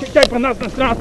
Чекай, по нас на народ.